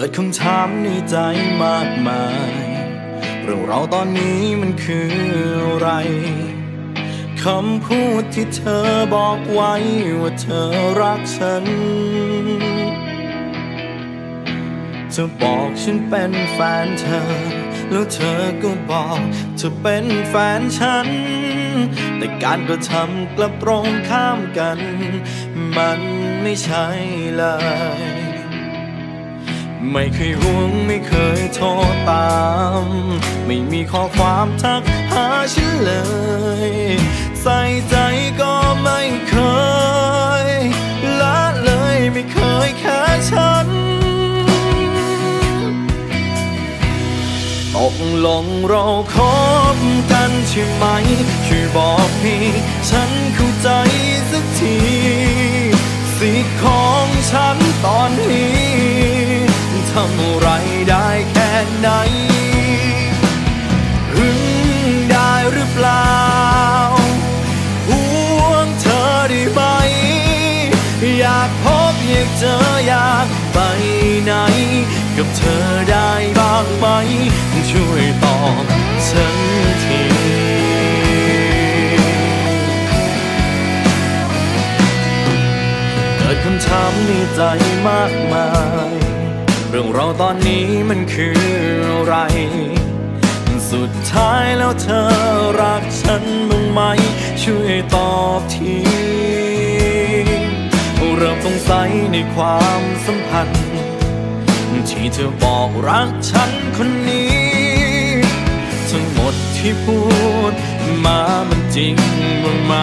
กิดคำถามในใจมากมาย เรื่องเราตอนนี้มันคืออะไร คำพูดที่เธอบอกไว้ว่าเธอรักฉัน เธอบอกฉันเป็นแฟนเธอ แล้วเธอก็บอกเธอเป็นแฟนฉัน แต่การกระทำกลับตรงข้ามกัน มันไม่ใช่เลย ไม่เคยห่วงไม่เคยโทรตาม ไม่มีข้อความทักหาฉันเลย ใส่ใจก็ไม่เคยละเลยไม่เคยแค่ฉันตกลงเราคบกันใช่ไหม ช่วยบอกพี่ฉันเข้าใจสักที สิทธิ์ของฉันตอนนี้ ทำอะไรได้แค่ไหนหึงได้หรือเปล่าห่วงเธอได้ไหม อยากพบอยากเจออยากไปไหน กับเธอได้บ้างไหม ช่วยตอบฉันทีเกิดคำถามในใจมากมาย รื่องเราตอนนี้มันคืออะไร สุดท้ายแล้วเธอรักฉันบ้างไหม ช่วยตอบทีเริ่มสงสัยในความสัมพันธ์ ที่เธอบอกรักฉันคนนี้ทั้งหมดที่พูดมามันจริงบ้างไหม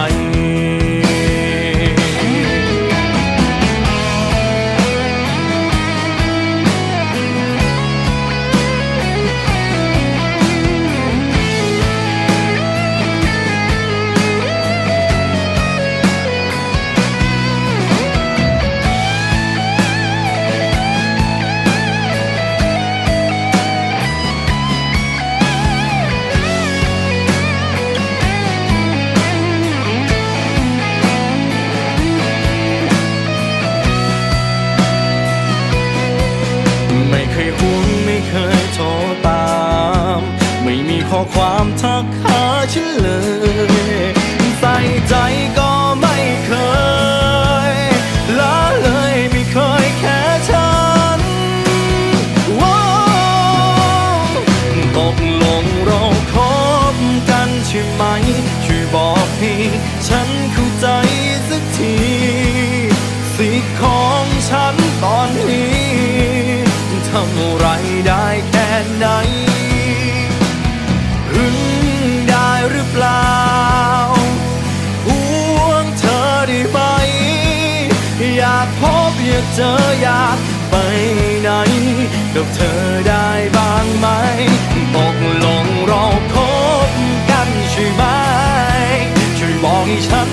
ข้อความทักหาฉันเลยากพบอยากเจออยากไปไหนกับเธอได้บ้างไหมตกลงเราคบกันใช่ไหมช่วยบอกให้ฉัน